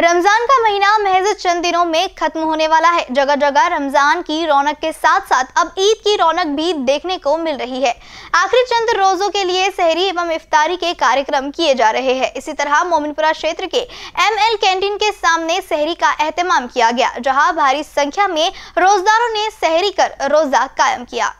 रमज़ान का महीना महज चंद दिनों में खत्म होने वाला है। जगह जगह रमज़ान की रौनक के साथ साथ अब ईद की रौनक भी देखने को मिल रही है। आखिरी चंद रोजों के लिए शहरी एवं इफ्तारी के कार्यक्रम किए जा रहे हैं। इसी तरह मोमिनपुरा क्षेत्र के एम एल कैंटीन के सामने शहरी का एहतमाम किया गया, जहाँ भारी संख्या में रोजदारों ने शहरी कर रोजा कायम किया।